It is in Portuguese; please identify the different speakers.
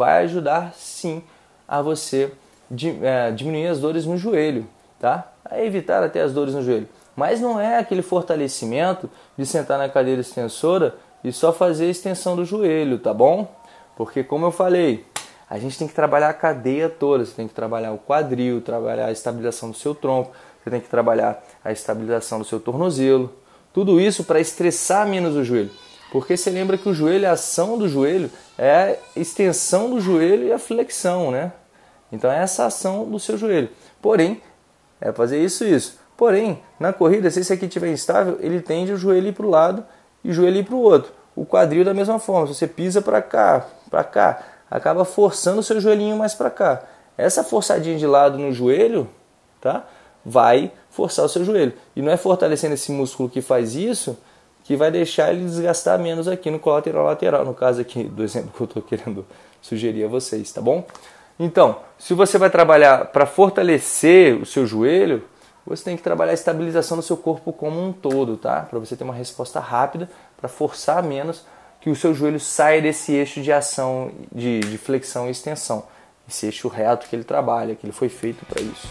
Speaker 1: vai ajudar sim a você é, diminuir as dores no joelho, tá? A evitar até as dores no joelho. Mas não é aquele fortalecimento de sentar na cadeira extensora e só fazer a extensão do joelho, tá bom? Porque como eu falei, a gente tem que trabalhar a cadeia toda, você tem que trabalhar o quadril, trabalhar a estabilização do seu tronco, você tem que trabalhar a estabilização do seu tornozelo. Tudo isso para estressar menos o joelho. Porque você lembra que o joelho, a ação do joelho é a extensão do joelho e a flexão, né? Então é essa ação do seu joelho. Porém, é fazer isso isso. Porém, na corrida, se esse aqui estiver instável, ele tende o joelho para o lado e o joelho para o outro. O quadril da mesma forma. Se você pisa para cá, para cá, acaba forçando o seu joelhinho mais para cá. Essa forçadinha de lado no joelho, tá? Vai forçar o seu joelho. E não é fortalecendo esse músculo que faz isso que vai deixar ele desgastar menos aqui no colateral lateral, no caso aqui do exemplo que eu estou querendo sugerir a vocês, tá bom? Então, se você vai trabalhar para fortalecer o seu joelho, você tem que trabalhar a estabilização do seu corpo como um todo, tá? Para você ter uma resposta rápida, para forçar menos que o seu joelho saia desse eixo de ação, de, de flexão e extensão, esse eixo reto que ele trabalha, que ele foi feito para isso.